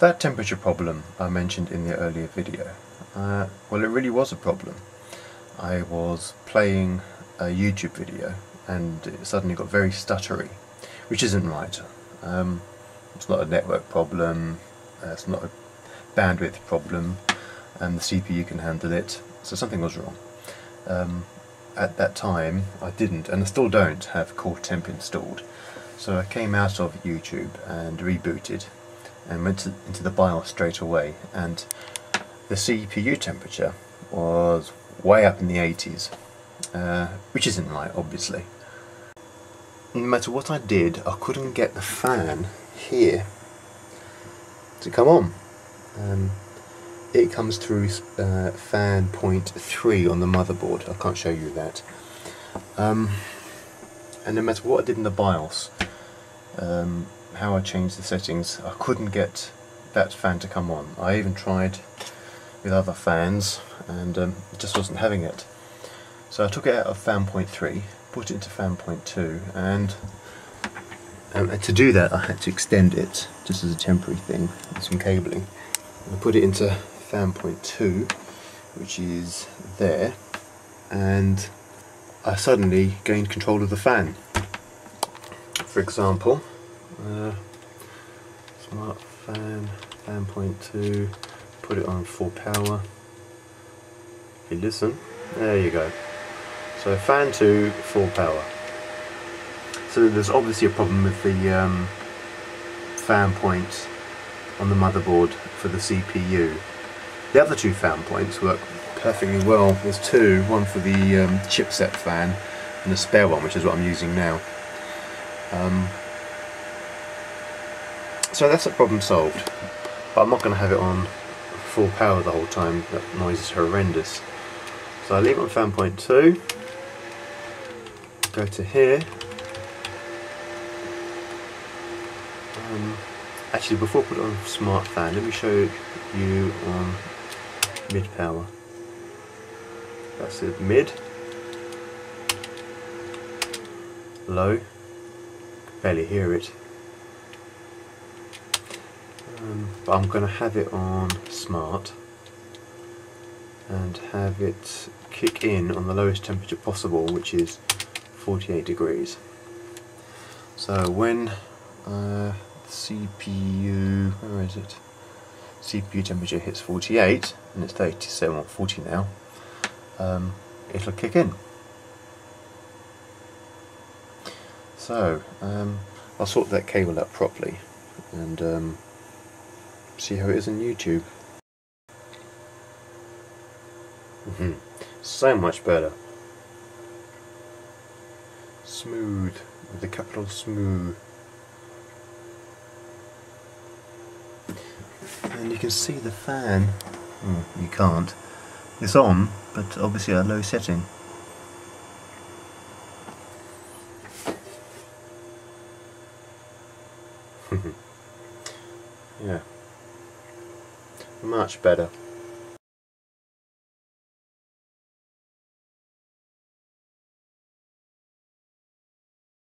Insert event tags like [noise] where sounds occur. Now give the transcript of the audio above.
That temperature problem I mentioned in the earlier video, uh, well it really was a problem. I was playing a YouTube video and it suddenly got very stuttery, which isn't right. Um, it's not a network problem, uh, it's not a bandwidth problem, and the CPU can handle it, so something was wrong. Um, at that time I didn't, and I still don't, have Core Temp installed. So I came out of YouTube and rebooted and went to, into the BIOS straight away and the CPU temperature was way up in the 80s, uh, which isn't right obviously. No matter what I did, I couldn't get the fan here to come on. Um, it comes through uh, fan point 3 on the motherboard, I can't show you that. Um, and no matter what I did in the BIOS, um, how I changed the settings, I couldn't get that fan to come on. I even tried with other fans and um, it just wasn't having it. So I took it out of fan point 3, put it into fan point 2 and, um, to do that I had to extend it just as a temporary thing with some cabling. I put it into fan point 2 which is there and I suddenly gained control of the fan. For example, uh, smart fan, fan point 2, put it on full power. If you listen, there you go. So fan 2, full power. So there's obviously a problem with the um, fan point on the motherboard for the CPU. The other two fan points work perfectly well. There's two, one for the um, chipset fan and a spare one, which is what I'm using now. Um, so that's a problem solved. But I'm not going to have it on full power the whole time, that noise is horrendous. So I leave it on fan point 2, go to here, um, actually before I put it on smart fan, let me show you on mid power. That's it, mid, low, barely hear it. Um, but I'm going to have it on smart and have it kick in on the lowest temperature possible which is 48 degrees. So when uh, CPU, where is it? CPU temperature hits 48 and it's 37 or 40 now, um, it'll kick in. So um, I'll sort that cable out properly and um, see how it is on YouTube. Mm -hmm. So much better. Smooth, with the capital smooth. And you can see the fan, oh, you can't, it's on, but obviously at a low setting. [laughs] yeah much better